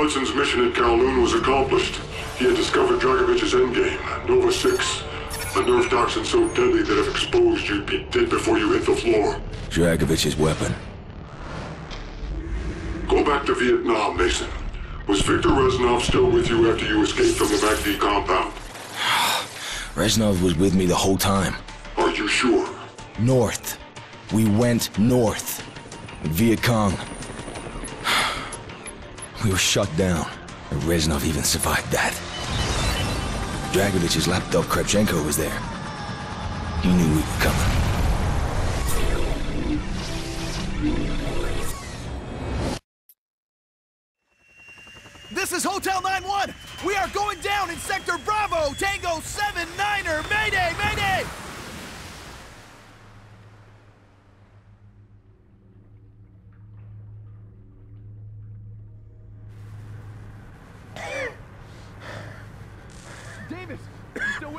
Hudson's mission at Kowloon was accomplished. He had discovered Dragovich's endgame, Nova 6. A nerve toxin so deadly that if exposed, you'd be dead before you hit the floor. Dragovich's weapon. Go back to Vietnam, Mason. Was Victor Reznov still with you after you escaped from the MACV compound? Reznov was with me the whole time. Are you sure? North. We went north. Viet Cong. We were shut down. And Reznov even survived that. Dragovich's lapdog Kravchenko was there. He knew we were coming. This is Hotel 9-1! We are going down in Sector Bravo! Tango 7 Niner! Mayday! Mayday!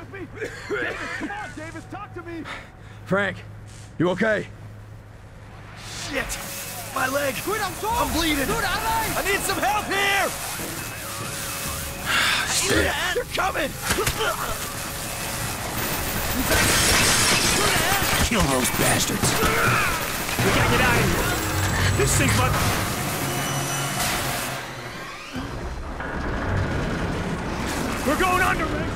With me? Davis, come on, Davis, talk to me! Frank, you okay? Shit! My leg! Quit, I'm bleeding! Dude, I need some help here! Ah, shit! They're coming! Kill those bastards. We gotta get out of here. This thing's like... We're going under, Mason!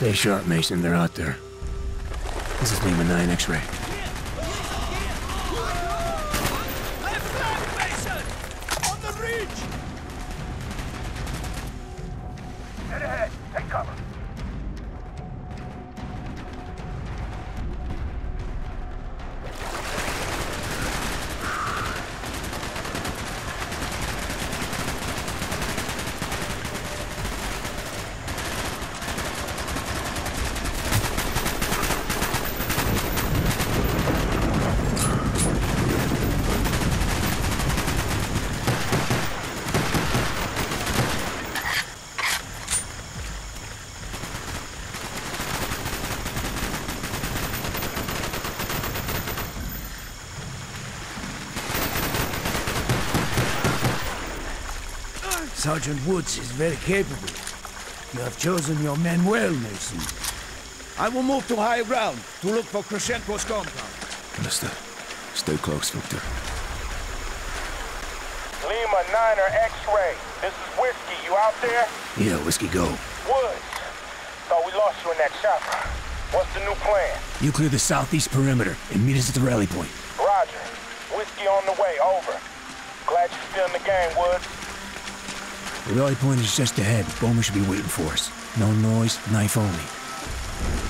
Stay sharp, Mason. They're out there. This is Lima 9 X-ray. Sergeant Woods is very capable. You have chosen your men well, Mason. I will move to high ground to look for Kravchenko's compound. Understood. Stay close, Victor. Lima Niner X-ray. This is Whiskey. You out there? Yeah, Whiskey, go. Woods. Thought we lost you in that chopper. What's the new plan? You clear the southeast perimeter and meet us at the rally point. Roger. Whiskey on the way. Over. Glad you're still in the game, Woods. The rally point is just ahead. Bowman should be waiting for us. No noise, knife only.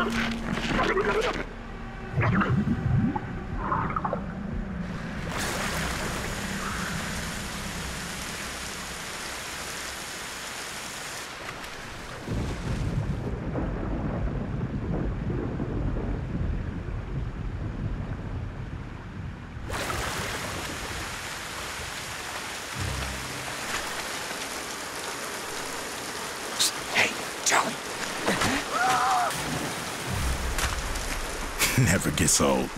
Dragovich, Kravchenko, Stan. Hey, Charlie. Never gets old.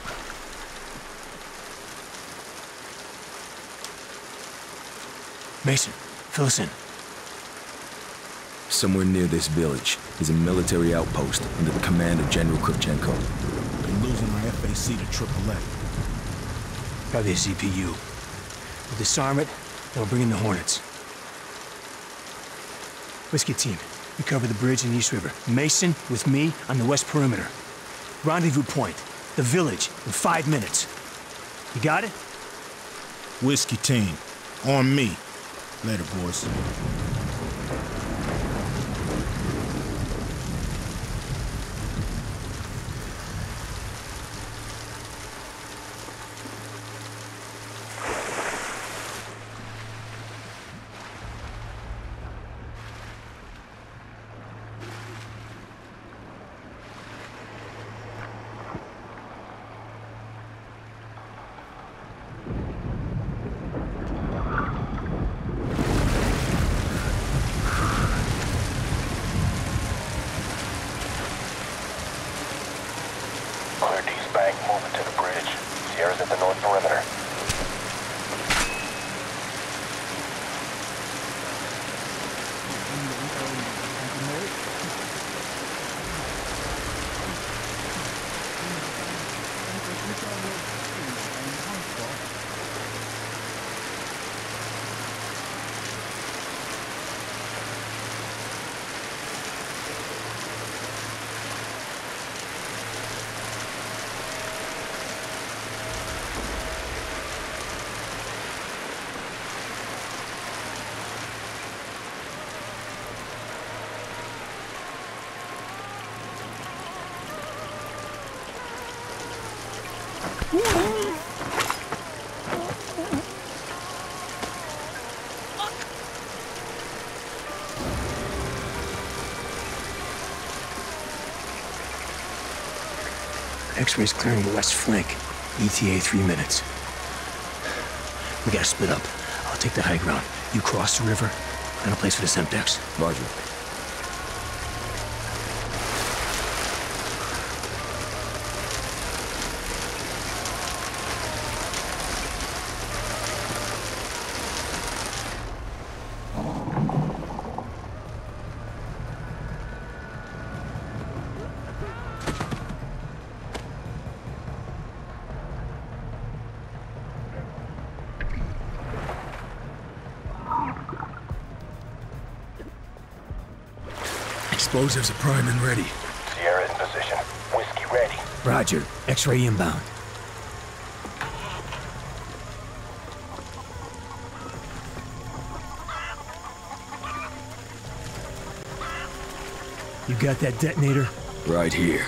Mason, fill us in. Somewhere near this village is a military outpost under the command of General Kravchenko. Been losing my FAC to AAA. Probably a ZPU. We'll disarm it, then we'll bring in the Hornets. Whiskey team, we cover the bridge in East River. Mason, with me, on the west perimeter. Rendezvous point, the village, in five minutes. You got it? Whiskey team. On me. Later, boys. Cleared East Bank, moving to the bridge. Sierra's at the north perimeter. X-ray's clearing the west flank. ETA three minutes. We gotta split up. I'll take the high ground. You cross the river, find a place for the Semtex. Roger. Explosives are prime and ready. Sierra in position. Whiskey ready. Roger. X-ray inbound. You got that detonator? Right here.